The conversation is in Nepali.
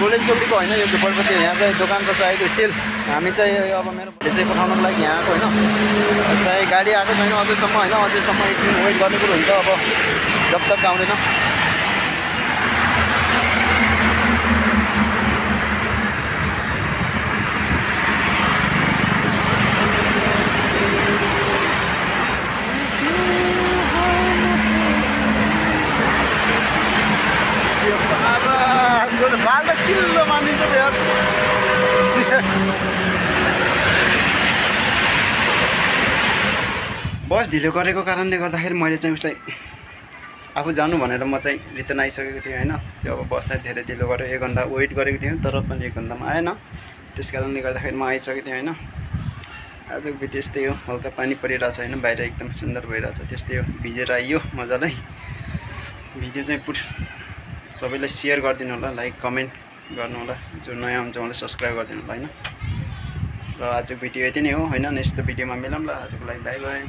गोलेन चोकरीको होइन यो झुपडपट्टि यहाँ चाहिँ दोकान छ चाहेको स्टिल। हामी चाहिँ अब मेरो भोलि चाहिँ पठाउनको लागि यहाँ आएको होइन। चाहिँ गाडी आएको छैन अझैसम्म होइन अझैसम्म एक वेट गर्ने कुरो हुन्छ अब जब तक आउँदैन यो बाबा बाल चिल्लो मानिन्छ यार बस ढिलो गरेको कारणले गर्दाखेरि मैले चाहिँ उसलाई आफू जानु भनेर म चाहिँ रिटर्न आइसकेको थिएँ होइन? त्यो अब बस चाहिँ धेरै ढिलो गरेँ एक घन्टा वेट गरेको थिएँ तर पनि एक घन्टामा आएन। त्यस कारणले गर्दाखेरि म आइसकेको थिएँ होइन? आजको भिडियो यस्तै हो हल्का पानी परिरहेछ होइन? बाहिर एकदम सुन्दर भइरहेछ त्यस्तै हो। भिजेर आइयो मजाले। भिडियो चाहिँ पुर सबैलाई सेयर गरिदिनु होला लाइक कमेन्ट गर्नु होला जो नयाँ हुन्छ उहाँलाई सब्सक्राइब गरिदिनु होला होइन? र आजको भिडियो यति नै हो होइन? नेक्स्ट भिडियोमा मिलाउँला आजको लागि बाई बाई